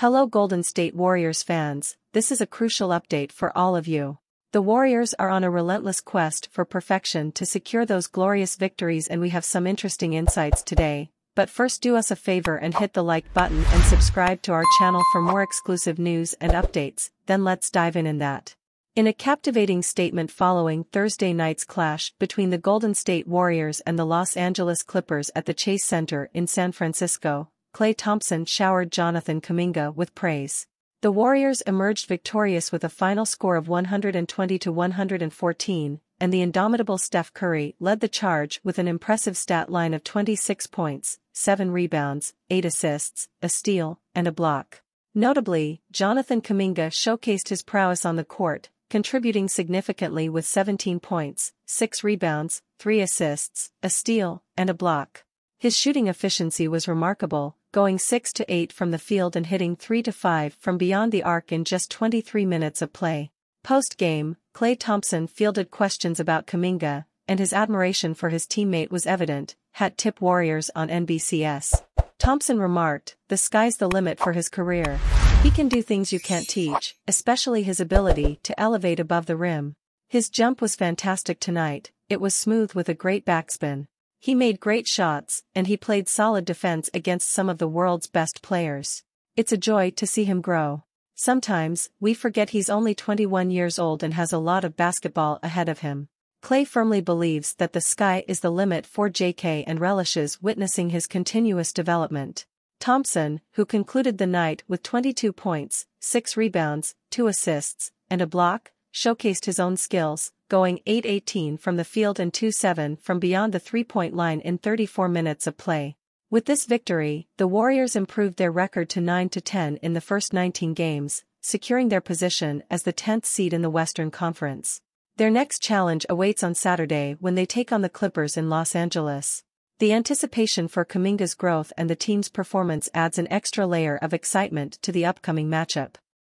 Hello Golden State Warriors fans, this is a crucial update for all of you. The Warriors are on a relentless quest for perfection to secure those glorious victories and we have some interesting insights today. But first do us a favor and hit the like button and subscribe to our channel for more exclusive news and updates, then let's dive in in that. In a captivating statement following Thursday night's clash between the Golden State Warriors and the Los Angeles Clippers at the Chase Center in San Francisco, Klay Thompson showered Jonathan Kuminga with praise. The Warriors emerged victorious with a final score of 120 to 114, and the indomitable Steph Curry led the charge with an impressive stat line of 26 points, 7 rebounds, 8 assists, a steal, and a block. Notably, Jonathan Kuminga showcased his prowess on the court, contributing significantly with 17 points, 6 rebounds, 3 assists, a steal, and a block. His shooting efficiency was remarkable, going 6 to 8 from the field and hitting 3 to 5 from beyond the arc in just 23 minutes of play. Post-game, Klay Thompson fielded questions about Kuminga, and his admiration for his teammate was evident, hat tip Warriors on NBCS. Thompson remarked, the sky's the limit for his career. He can do things you can't teach, especially his ability to elevate above the rim. His jump was fantastic tonight, it was smooth with a great backspin. He made great shots, and he played solid defense against some of the world's best players. It's a joy to see him grow. Sometimes, we forget he's only 21 years old and has a lot of basketball ahead of him. Klay firmly believes that the sky is the limit for JK and relishes witnessing his continuous development. Thompson, who concluded the night with 22 points, 6 rebounds, 2 assists, and a block, showcased his own skills, going 8-18 from the field and 2-7 from beyond the three-point line in 34 minutes of play. With this victory, the Warriors improved their record to 9-10 in the first 19 games, securing their position as the 10th seed in the Western Conference. Their next challenge awaits on Saturday when they take on the Clippers in Los Angeles. The anticipation for Kuminga's growth and the team's performance adds an extra layer of excitement to the upcoming matchup.